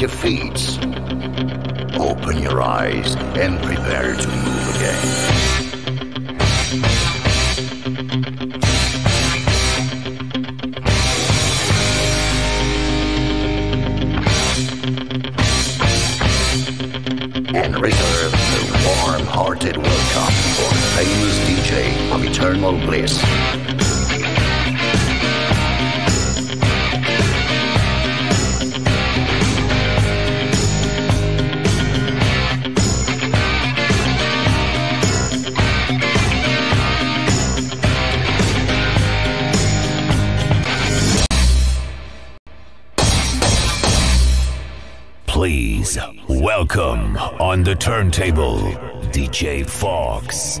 your feet. Open your eyes and prepare to move again. The turntable DJ Fox.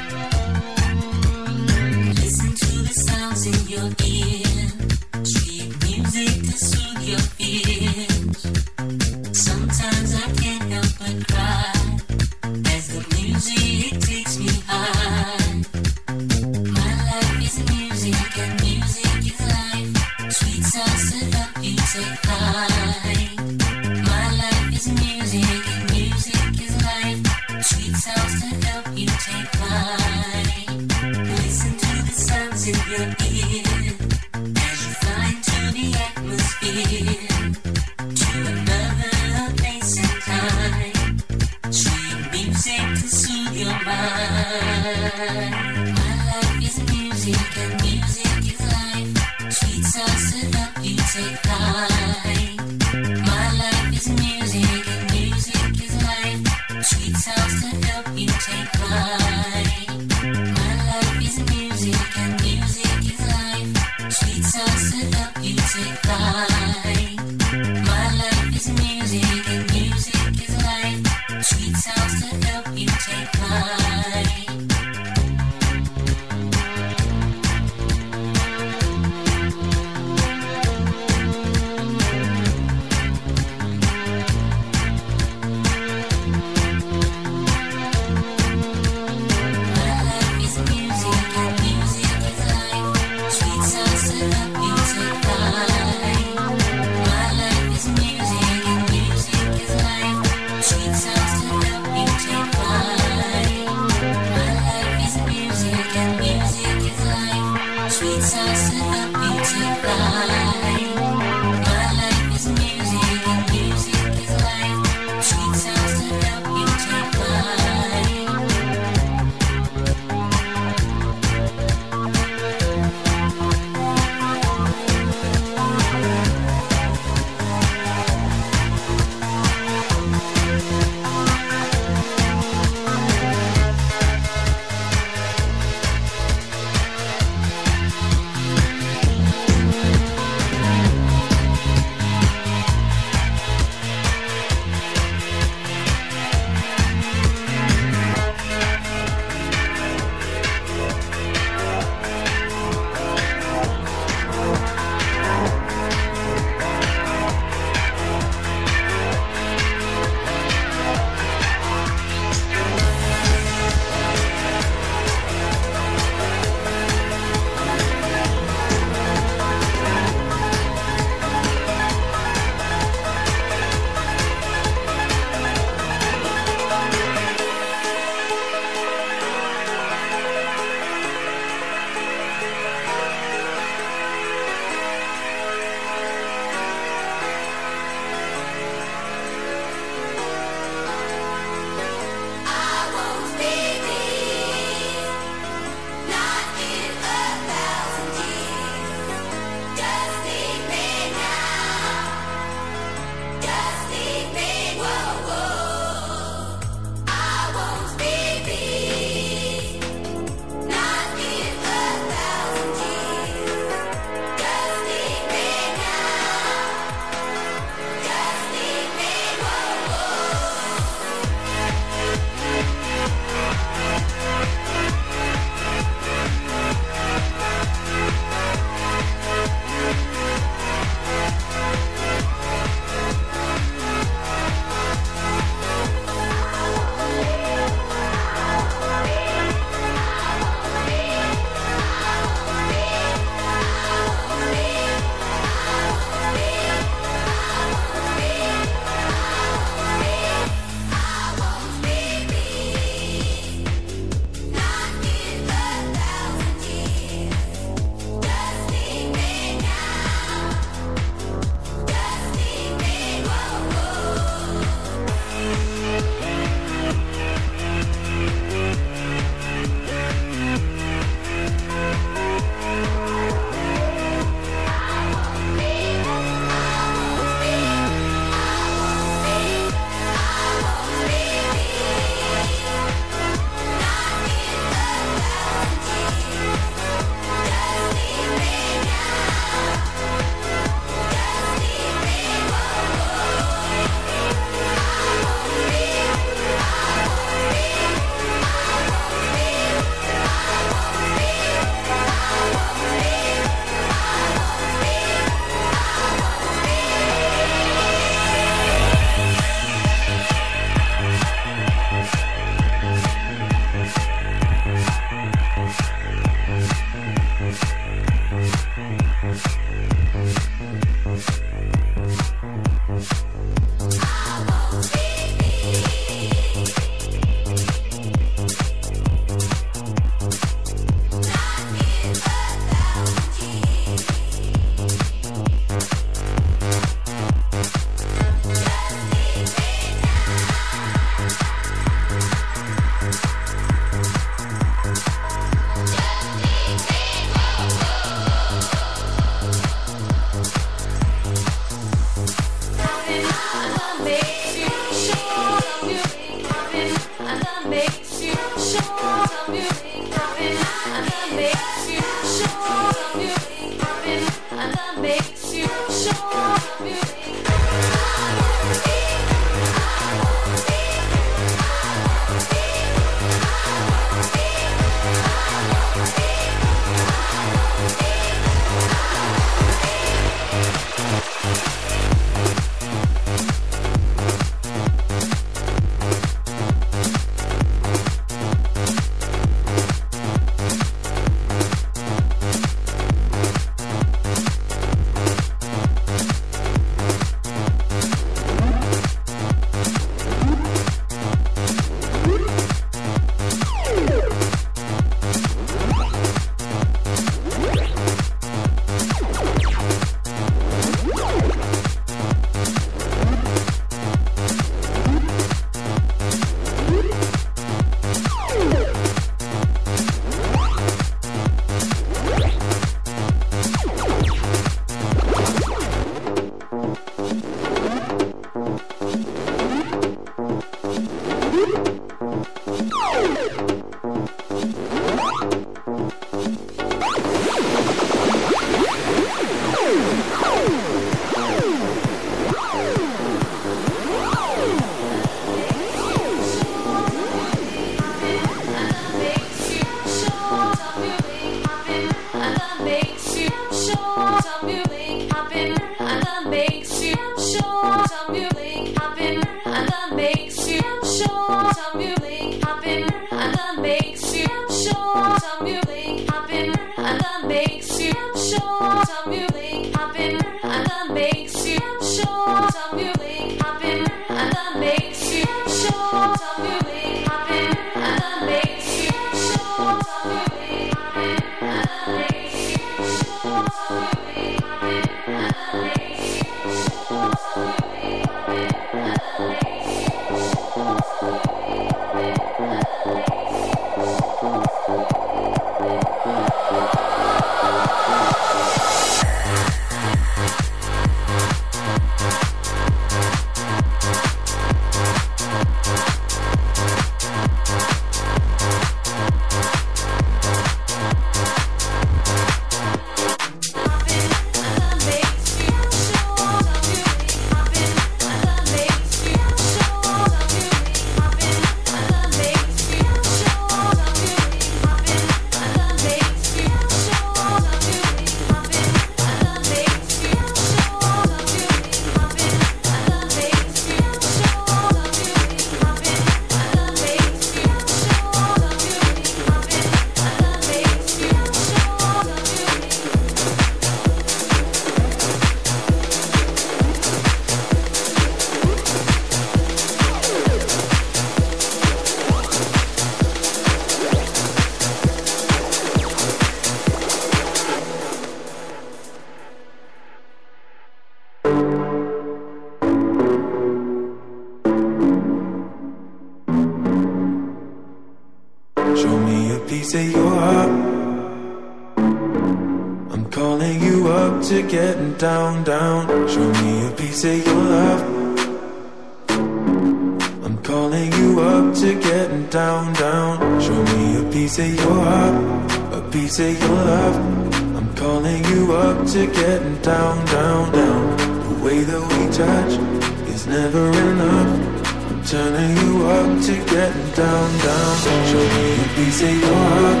piece of your up,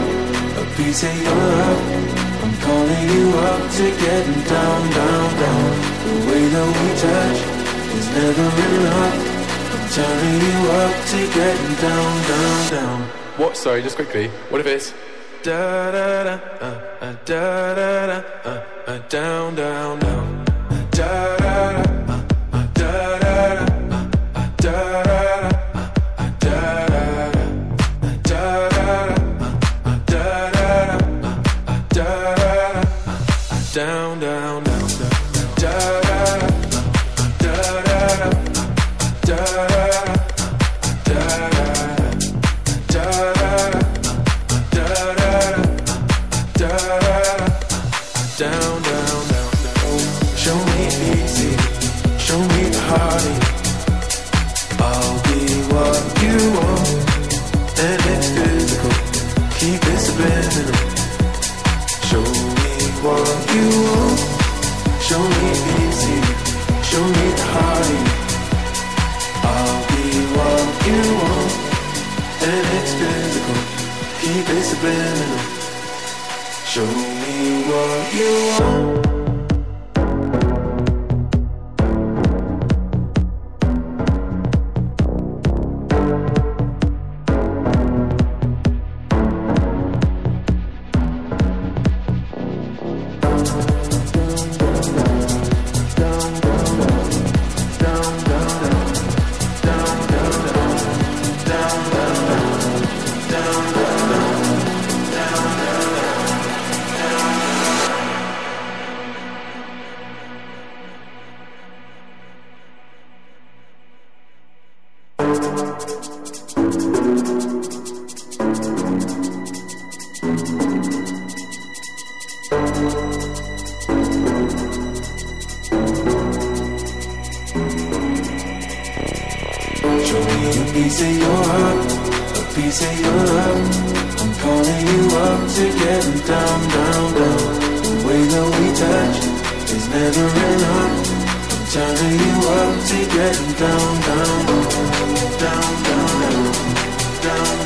a piece of you up. I'm calling you up to getting down, down, down. The way that we touch is never enough. I'm turning you up to getting down, down, down. What? Sorry, just quickly. What if it's da da da uh, uh, da da da uh, uh, down, down, down. piece of your heart, a piece of your love. I'm calling you up to get down, down, down. The way that we touch is never enough. I'm turning you up to get down, down, down, down, down, down. down.